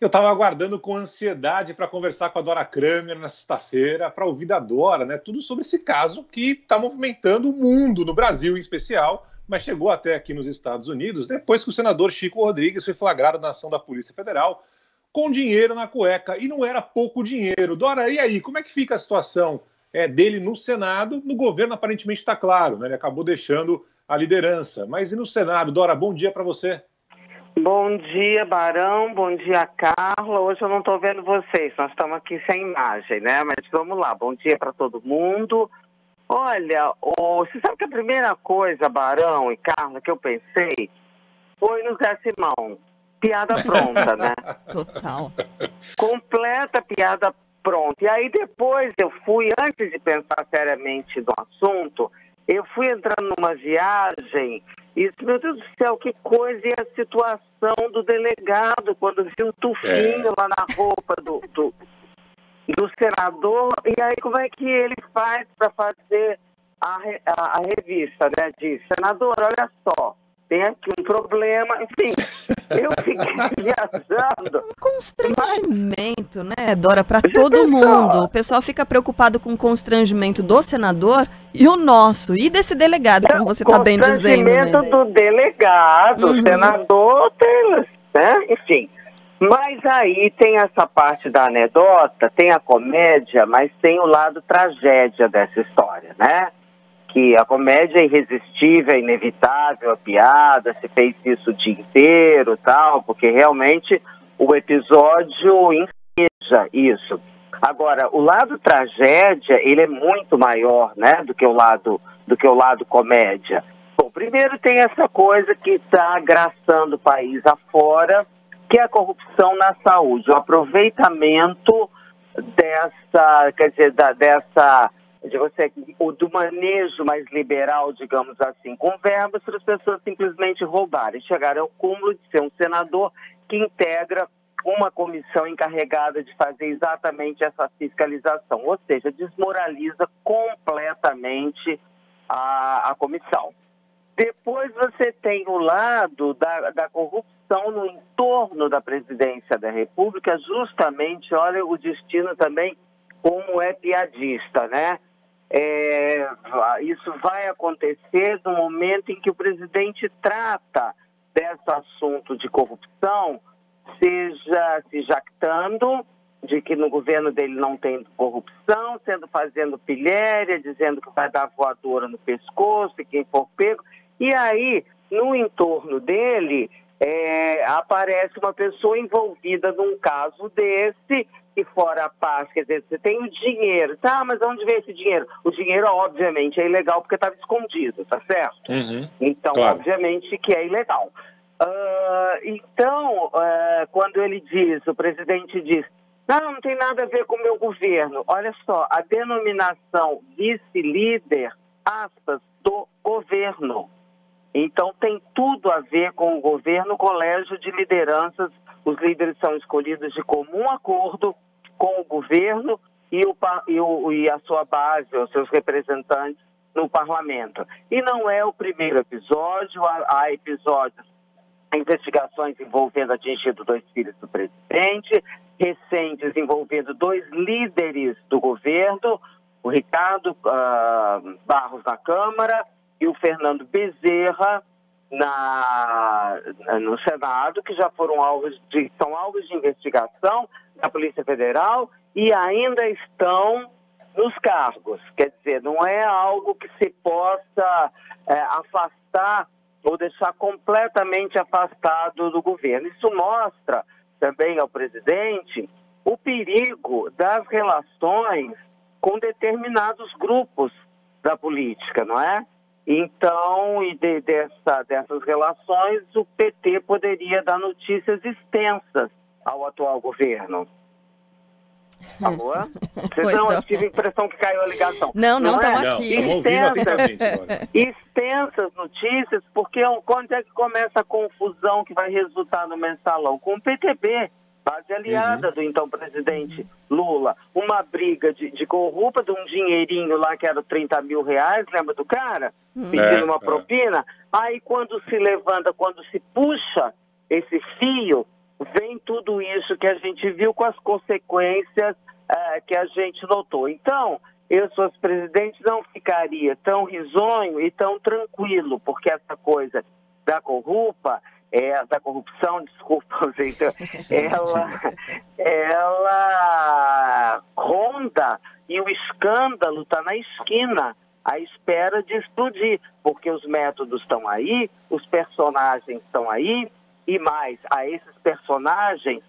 Eu estava aguardando com ansiedade para conversar com a Dora Kramer na sexta-feira, para ouvir da Dora, né? Tudo sobre esse caso que está movimentando o mundo, no Brasil em especial, mas chegou até aqui nos Estados Unidos, depois que o senador Chico Rodrigues foi flagrado na ação da Polícia Federal com dinheiro na cueca. E não era pouco dinheiro. Dora, e aí, como é que fica a situação é, dele no Senado? No governo, aparentemente está claro, né? Ele acabou deixando a liderança. Mas e no Senado? Dora, bom dia para você. Bom dia, Barão. Bom dia, Carla. Hoje eu não estou vendo vocês, nós estamos aqui sem imagem, né? Mas vamos lá. Bom dia para todo mundo. Olha, oh, você sabe que a primeira coisa, Barão e Carla, que eu pensei foi no Zé Simão. Piada pronta, né? Total. Completa piada pronta. E aí depois eu fui, antes de pensar seriamente no assunto, eu fui entrando numa viagem e disse, meu Deus do céu, que coisa e a situação do delegado, quando viu um tufinho é. lá na roupa do, do, do, senador, e aí como é que ele faz para fazer a, a, a, revista, né? Diz, senador, olha só, tem aqui um problema, enfim, eu fiquei viajando. Constrangimento, mas... né, Dora, para todo mundo. O pessoal fica preocupado com o constrangimento do senador e o nosso, e desse delegado, como você está bem dizendo. Né? Constrangimento do delegado, uhum. o senador, né, enfim. Mas aí tem essa parte da anedota, tem a comédia, mas tem o lado tragédia dessa história, né? Que a comédia é irresistível, é inevitável, a piada, se fez isso o dia inteiro tal, porque realmente o episódio enseja isso. Agora, o lado tragédia, ele é muito maior, né, do que o lado, do que o lado comédia. Bom, primeiro tem essa coisa que está agraçando o país afora, que é a corrupção na saúde, o aproveitamento dessa, quer dizer, da, dessa de você, o do manejo mais liberal, digamos assim, com verbas para as pessoas simplesmente roubarem. Chegaram ao cúmulo de ser um senador que integra uma comissão encarregada de fazer exatamente essa fiscalização, ou seja, desmoraliza completamente a, a comissão. Depois você tem o lado da, da corrupção no entorno da presidência da República, justamente, olha, o destino também como é piadista, né? É, isso vai acontecer no momento em que o presidente trata desse assunto de corrupção, seja se jactando de que no governo dele não tem corrupção, sendo fazendo pilhéria, dizendo que vai dar voadora no pescoço e quem for pego. E aí, no entorno dele, é, aparece uma pessoa envolvida num caso desse e fora a paz, quer dizer, você tem o dinheiro, tá, mas onde vem esse dinheiro? O dinheiro, obviamente, é ilegal porque estava escondido, tá certo? Uhum, então, claro. obviamente que é ilegal. Uh, então, uh, quando ele diz, o presidente diz, não, não tem nada a ver com o meu governo. Olha só, a denominação vice-líder, aspas, do governo. Então tem tudo a ver com o governo, colégio de lideranças os líderes são escolhidos de comum acordo com o governo e, o, e, o, e a sua base, os seus representantes no parlamento. E não é o primeiro episódio, há, há episódios, investigações envolvendo atingido dois filhos do presidente, recentes envolvendo dois líderes do governo, o Ricardo uh, Barros na Câmara e o Fernando Bezerra na, no Senado, que já foram alvos de, são alvos de investigação da Polícia Federal e ainda estão nos cargos. Quer dizer, não é algo que se possa é, afastar ou deixar completamente afastado do governo. Isso mostra também ao presidente o perigo das relações com determinados grupos da política, não é? Então, e de, dessa, dessas relações, o PT poderia dar notícias extensas ao atual governo. Alô? Vocês não, eu tive a impressão que caiu a ligação. Não, não, estamos é? aqui. Extensas, extensas notícias, porque quando é que começa a confusão que vai resultar no mensalão? Com o PTB base aliada uhum. do então presidente Lula. Uma briga de, de corrupta, de um dinheirinho lá que era 30 mil reais, lembra do cara? Uhum. Pedindo é, uma é. propina. Aí quando se levanta, quando se puxa esse fio, vem tudo isso que a gente viu com as consequências uh, que a gente notou. Então, eu, fosse presidente, não ficaria tão risonho e tão tranquilo, porque essa coisa da corrupa, é, da corrupção, desculpa, gente, ela, ela ronda e o escândalo está na esquina à espera de explodir, porque os métodos estão aí, os personagens estão aí, e mais, a esses personagens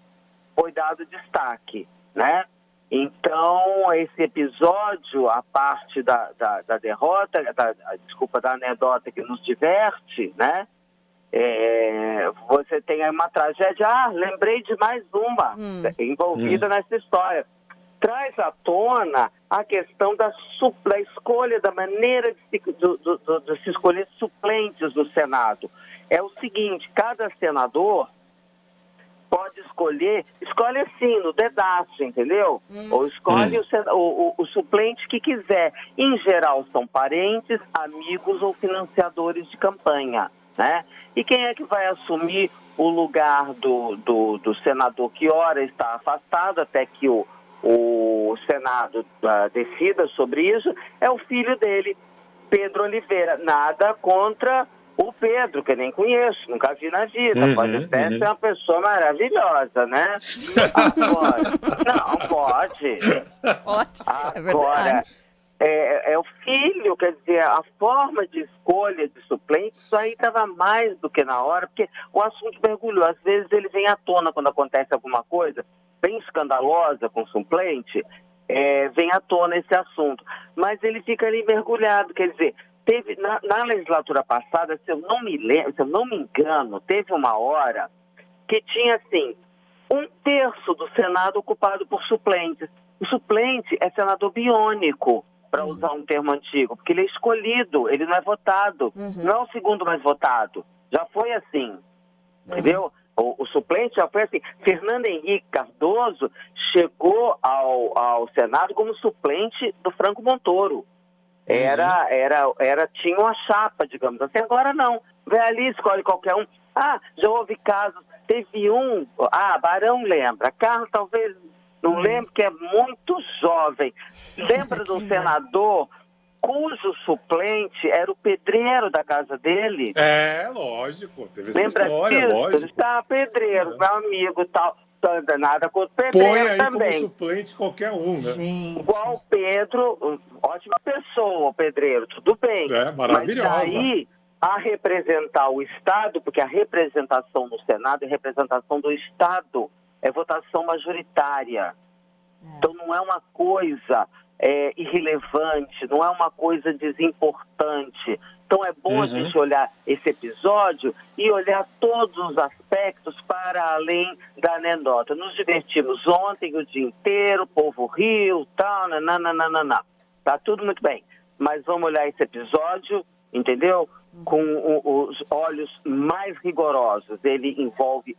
foi dado destaque, né? Então, esse episódio, a parte da, da, da derrota, da, desculpa, da anedota que nos diverte, né? É, você tem aí uma tragédia, ah, lembrei de mais uma hum. envolvida hum. nessa história. Traz à tona a questão da, da escolha, da maneira de se, do, do, do, de se escolher suplentes no Senado. É o seguinte, cada senador pode escolher, escolhe assim, no dedaço, entendeu? Hum. Ou escolhe hum. o, o, o, suplente que quiser. Em geral, são parentes, amigos ou financiadores de campanha, né? E quem é que vai assumir o lugar do, do, do senador que ora está afastado até que o, o Senado uh, decida sobre isso? É o filho dele, Pedro Oliveira. Nada contra o Pedro, que eu nem conheço, nunca vi na vida. Uhum, pode até uhum. ser uma pessoa maravilhosa, né? Agora, não, pode. Pode, é Agora, é, é, é, o filho, quer dizer, a forma de escolha de suplente, isso aí estava mais do que na hora, porque o assunto mergulhou. Às vezes ele vem à tona quando acontece alguma coisa bem escandalosa com o suplente, é, vem à tona esse assunto. Mas ele fica ali mergulhado, quer dizer, teve na, na, legislatura passada, se eu não me lembro, se eu não me engano, teve uma hora que tinha assim um terço do Senado ocupado por suplentes. O suplente é senador biônico, para uhum. usar um termo antigo, porque ele é escolhido, ele não é votado, uhum. não é o segundo mais votado. Já foi assim, uhum. entendeu? O, o, suplente já foi assim. Fernando Henrique Cardoso chegou ao, ao Senado como suplente do Franco Montoro. Era, uhum. era, era, tinha uma chapa, digamos assim. Agora não. Vem ali, escolhe qualquer um. Ah, já houve casos. Teve um. Ah, Barão lembra. Carlos talvez não uhum. lembro, que é muito jovem. Lembra de um senador cujo suplente era o pedreiro da casa dele? É, lógico. Teve essa Lembra história, disso? lógico. Está pedreiro, é. meu amigo tal nada contra o Pedro Põe aí também. como suplente qualquer um, né? Gente. Igual o Pedro, ótima pessoa, o pedreiro, tudo bem. É, maravilhosa. Mas aí, a representar o Estado, porque a representação no Senado é representação do Estado, é votação majoritária. É. Então não é uma coisa é, irrelevante, não é uma coisa desimportante. Então é bom uhum. a gente olhar esse episódio e olhar todos os aspectos para além da anedota. Nos divertimos ontem o dia inteiro, povo riu, tal, nananana. Tá tudo muito bem. Mas vamos olhar esse episódio, entendeu? Com o, os olhos mais rigorosos. Ele envolve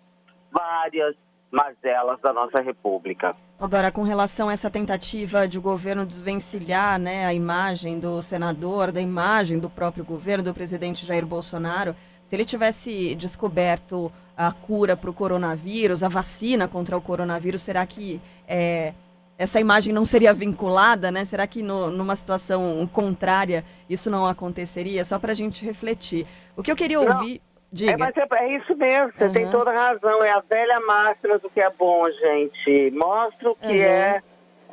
várias mazelas da nossa República. Agora, com relação a essa tentativa de o governo desvencilhar né, a imagem do senador, da imagem do próprio governo, do presidente Jair Bolsonaro, se ele tivesse descoberto a cura para o coronavírus, a vacina contra o coronavírus, será que é, essa imagem não seria vinculada, né? Será que no, numa situação contrária isso não aconteceria? Só para a gente refletir. O que eu queria ouvir. Não. Diga. É, mas é, é isso mesmo, você uhum. tem toda razão. É a velha máxima do que é bom, gente. Mostra o que uhum. é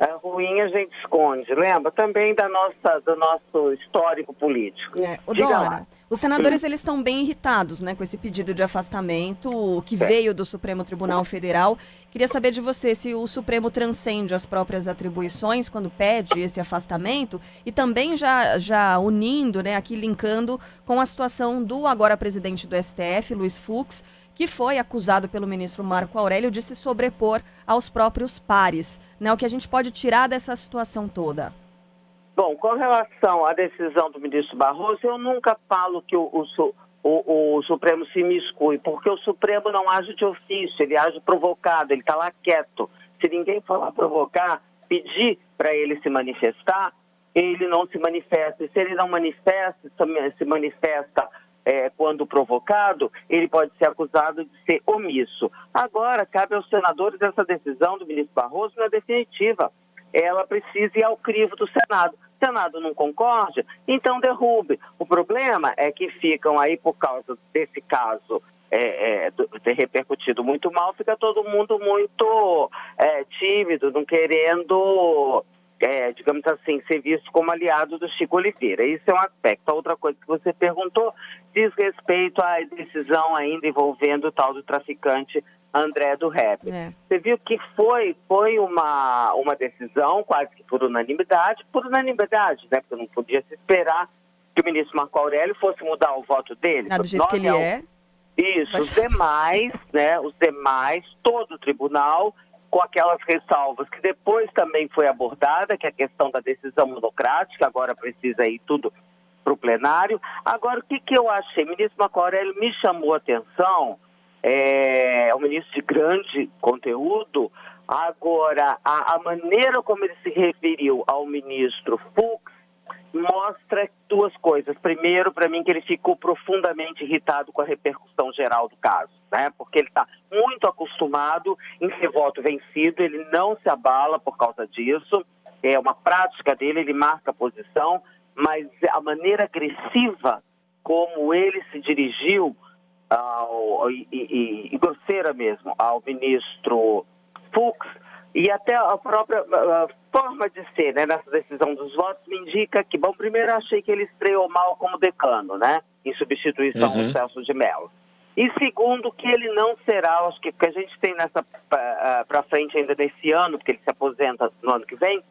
é, ruim a gente esconde. Lembra também da nossa, do nosso histórico político. É, o Dora, lá. Os senadores eles estão bem irritados né, com esse pedido de afastamento que é. veio do Supremo Tribunal Federal. Queria saber de você se o Supremo transcende as próprias atribuições quando pede esse afastamento e também já, já unindo, né, aqui linkando com a situação do agora presidente do STF, Luiz Fux, que foi acusado pelo ministro Marco Aurélio de se sobrepor aos próprios pares. Né? O que a gente pode tirar dessa situação toda? Bom, com relação à decisão do ministro Barroso, eu nunca falo que o, o, o, o Supremo se miscui, porque o Supremo não age de ofício, ele age provocado, ele está lá quieto. Se ninguém lá provocar, pedir para ele se manifestar, ele não se manifesta. E se ele não manifesta, se manifesta é, quando provocado, ele pode ser acusado de ser omisso. Agora, cabe aos senadores essa decisão do ministro Barroso na definitiva. Ela precisa ir ao crivo do Senado. O Senado não concorde, então derrube. O problema é que ficam aí, por causa desse caso é, é, ter repercutido muito mal, fica todo mundo muito é, tímido, não querendo é, digamos assim, ser visto como aliado do Chico Oliveira. Isso é um aspecto. A outra coisa que você perguntou diz respeito à decisão ainda envolvendo o tal do traficante André do Rap. É. Você viu que foi, foi uma, uma decisão quase que por unanimidade, por unanimidade, né? Porque não podia se esperar que o ministro Marco Aurélio fosse mudar o voto dele. Ah, do jeito que ele é. Isso, Mas... os demais, né? Os demais, todo o tribunal com aquelas ressalvas que depois também foi abordada, que é a questão da decisão monocrática, agora precisa ir tudo para o plenário. Agora, o que, que eu achei? O ministro Marco Aurélio me chamou a atenção, é, é um ministro de grande conteúdo, agora, a, a maneira como ele se referiu ao ministro Fux mostra duas coisas. Primeiro, para mim, que ele ficou profundamente irritado com a repercussão geral do caso, né? Porque ele está muito acostumado em ser voto vencido, ele não se abala por causa disso. É uma prática dele, ele marca a posição, mas a maneira agressiva como ele se dirigiu ao, e, e, e grosseira mesmo ao ministro Fux e até a própria a forma de ser né, nessa decisão dos votos me indica que, bom, primeiro achei que ele estreou mal como decano, né, em substituição uhum. ao Celso de Mello. E segundo, que ele não será, acho que, que a gente tem nessa para frente ainda desse ano, porque ele se aposenta no ano que vem,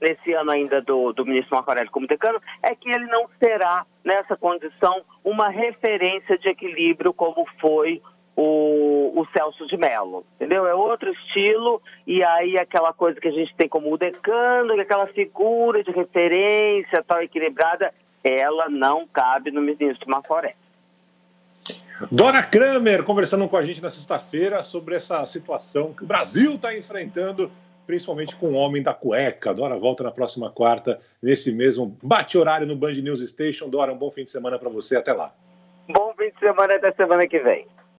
nesse ano ainda do, do ministro Marco Aurélio como decano, é que ele não será, nessa condição, uma referência de equilíbrio como foi o, o Celso de Mello, entendeu? É outro estilo, e aí aquela coisa que a gente tem como o decano, aquela figura de referência tal equilibrada, ela não cabe no ministro Marco Aurélio. Dora Kramer conversando com a gente na sexta-feira sobre essa situação que o Brasil está enfrentando, principalmente com o homem da cueca. Dora volta na próxima quarta, nesse mesmo bate-horário no Band News Station. Dora, um bom fim de semana para você. Até lá. Bom fim de semana até semana que vem.